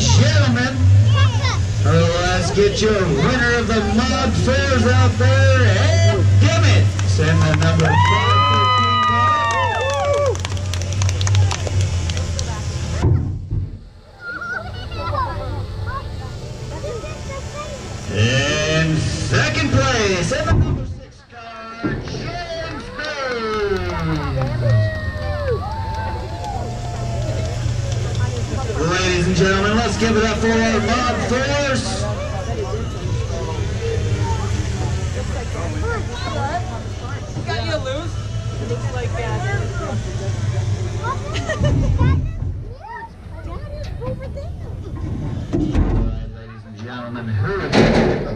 gentlemen, let's get your winner of the Mod 4s out there. Ed Dimmitt. Send the number 515 back. And gentlemen, let's give it up for our Mod 4s. got you loose. Looks like that. over there. All right, ladies and gentlemen, who is the lady?